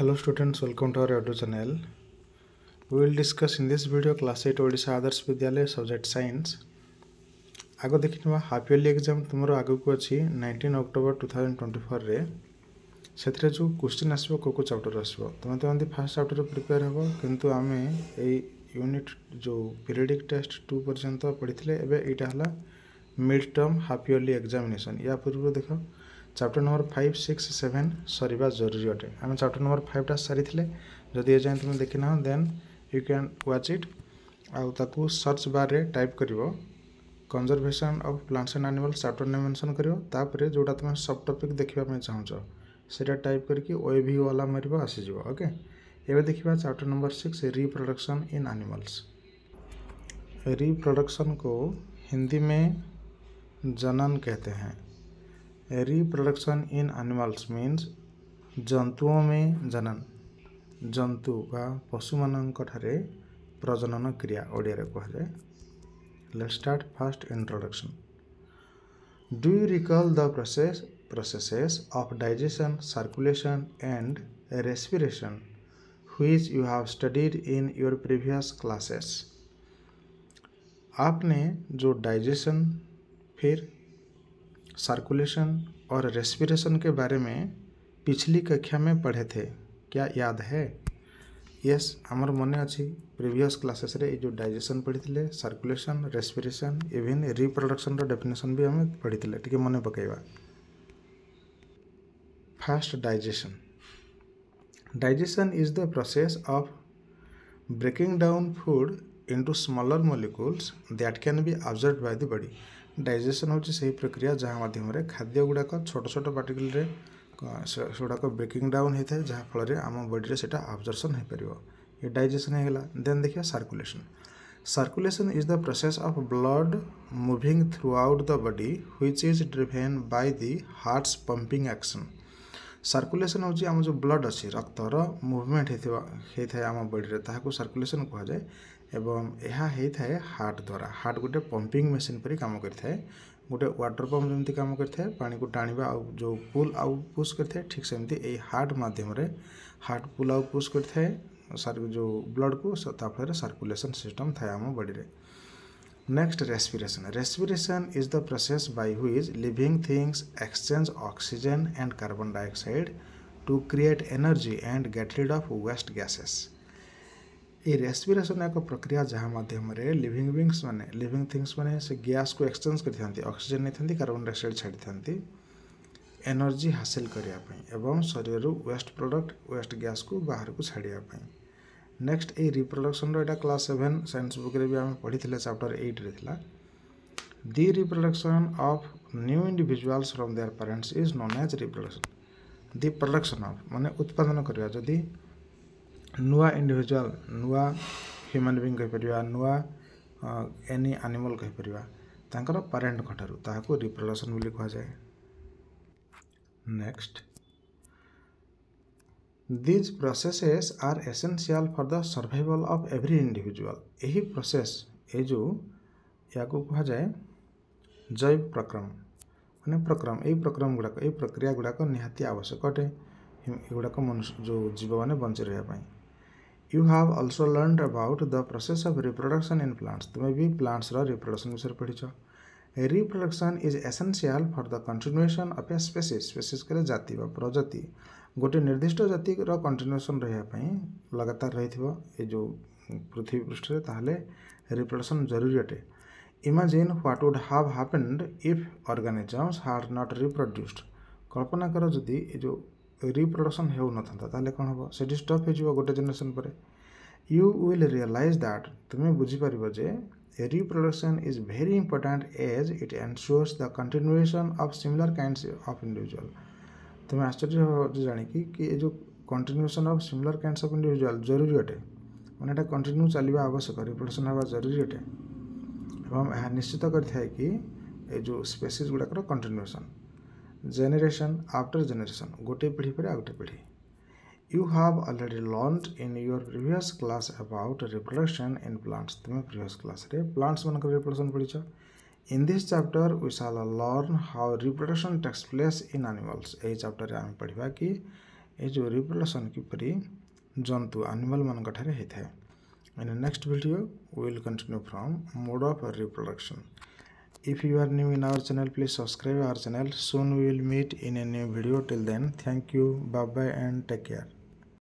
Hello students, welcome to our YouTube channel. We will discuss in this video class 8 Odisha Adarsh Vidyalaya subject science. आग देखने half yearly exam तुम आगे को अच्छी nineteen October two thousand twenty four रे से जो question आसो को कौ चैप्टर आसो तुम तो फास्ट चैप्टर प्रिपेयर हे कितु आम यूनिट जो पीरियडिक टेस्ट टू पर्यटन पढ़ी थे एवं यहाँ है mid term half yearly examination या पूर्व देख chapter number five six seven sir जरूरी अटे आम चैप्टर नंबर फाइवटा सारी जदि ये तुम देखी ना then you can watch it आउक search बारे टाइप कर conservation of plants and animal chapter ने मेनसन करतापुर जो तुम सब टपिक देखा चाहो सीटा टाइप करके ओ भी वाला मार आसीज ओके ये देखा chapter number six reproduction in animals reproduction को हिंदी में जनन कहते हैं रिप्रोडक्शन इन आनिमल्स मीन्स ଜନ୍ତୁଓ ମେ ଜନନ ଜନ୍ତୁ ବା ପଶୁମାନଙ୍କଠାରେ ପ୍ରଜନନ କ୍ରିୟା ଓଡ଼ିଆରେ କୁହାଯାଏ let start first introduction do you recall the process processes of digestion circulation and respiration which you have studied in your previous classes आपने जो डाइजेशन फिर सर्कुलेशन और रेस्पिरेशन के बारे में पिछली कक्षा में पढ़े थे क्या याद है यस आम मन अच्छी प्रिवियस क्लासेस रे जो डाइजेशन पढ़ी circulation respiration even reproduction definition भी हमें पढ़ी टे मन पक first digestion digestion is the process of breaking down food into smaller molecules that can be absorbed by the body digestion ହେଉଛି ସେହି ପ୍ରକ୍ରିୟା ଯାହା ମାଧ୍ୟମରେ ଖାଦ୍ୟ ଗୁଡ଼ାକ ଛୋଟ ଛୋଟ ପାର୍ଟିକୁଲରେ ସେଗୁଡ଼ାକ ବ୍ରେକିଂ ଡାଉନ୍ ହୋଇଥାଏ ଯାହାଫଳରେ ଆମ ବଡ଼ିରେ ସେଇଟା ଆବଜର୍ସନ୍ ହୋଇପାରିବ ଏ ଡାଇଜେସନ୍ ହୋଇଗଲା ଦେନ୍ ଦେଖିବା circulation circulation is the process of blood moving throughout the body which is driven by the heart's pumping action circulation हूँ आम जो ब्लड अच्छे रक्तर मुभमेंट होता है आम बडी ताकि सर्कुलेसन कहुए यहाँ हार्ट द्वारा हार्ट गोटे पंपिंग मेसीन पर काम कर गोटे व्टर पंप जमी कम करणी को जो पुल आउ पुश कर ठीक सेमती हार्ट मध्यम हार्ट पुल आउ पुश कर जो ब्लड को सर्कुलेसन सिस्टम थाए आम body next respiration respiration is the process by which living things exchange oxygen and carbon dioxide to create energy and get rid of waste gases ये respiration एक प्रक्रिया जहाँ मध्यम लिविंग विंग्स मैंने living things मैंने से गैस को exchange कर अक्सीजेन नहीं था कार्बन डाइअक्साइड छाड़ था एनर्जी हासिल करने शरीर वेस्ट प्रडक्ट वेस्ट गैस को बाहर को छाड़ापी ନେକ୍ସଟ ଏଇ ରିପ୍ରଡ଼କ୍ସନର ଏଇଟା କ୍ଲାସ୍ ସେଭେନ୍ ସାଇନ୍ସ ବୁକ୍ରେ ବି ଆମେ ପଢ଼ିଥିଲେ ଚାପ୍ଟର ଏଇଟ୍ରେ ଥିଲା the reproduction of new individuals from their parents is known as reproduction the production of ମାନେ ଉତ୍ପାଦନ କରିବା ଯଦି ନୂଆ ଇଣ୍ଡିଭିଜୁଆଲ୍ ନୂଆ ହ୍ୟୁମାନ୍ ବିଙ୍ଗ୍ କହିପାରିବା ନୂଆ ଏନି ଆନିମଲ୍ କହିପାରିବା ତାଙ୍କର ପ୍ୟାରେଣ୍ଟଙ୍କ ଠାରୁ ତାହାକୁ ରିପ୍ରଡ଼କ୍ସନ୍ ବୋଲି କୁହାଯାଏ next these processes are essential for the survival of every individual. यही प्रोसेस यू या को कहा जाए जैव प्रक्रम मैंने प्रक्रम यही प्रक्रम गुड़ाक प्रक्रिया गुड़ाक निहाती आवश्यक अटे युवाक मनुष्य जो जीव मैंने बंची रहा you have also learn about the process of reproduction in plants तुम्हें भी प्लांट्स रिप्रडक्शन विषय पढ़ी reproduction is essential for the continuation of a species species कहते जाति प्रजाति गोटे निर्दिष्ट जातिर कंटिन्युएसन रहा लगातार रही जो पृथ्वी पृष्ठ से ताल रिप्रडक्शन जरूरी अटे imagine what would have happened if organisms had not reproduced कल्पना कर जदि ये जो रिप्रडक्शन हो न था तेल कौन हम से स्टप हो गोटे जेनेसन पर यू विल रियलाइज दैट तुम्हें बुझीपर जे reproduction is very important as it ensures the continuation of similar kinds of individual तुम्हें तो आश्चर्य जाणी कि ये जो continuation of similar kinds of individual जरूरी अटे मैंने कंटिन्यू चलिया आवश्यक रिप्रोडक्शन होगा जरूरी अटे एवं यह निश्चित कर जो स्पेसीज गुड़ाक कंटिन्यूसन जेनेसन आफ्टर जेनेसन गोटे पीढ़ी पर आउ गए पीढ़ी you have already learnt in your previous class about reproduction in plants तुम्हें प्रिवियस क्लास प्लांट्स मानक रिप्रोडक्शन पढ़ी in this chapter we shall learn how reproduction takes place in animals ये चैप्टर आम पढ़ा कि जो रिप्रोडक्शन किपर जंतु आनिमल मानी है in next video will continue from mode of reproduction if you are new in our channel please subscribe our channel soon we will meet in a new video till then thank you bye bye and take care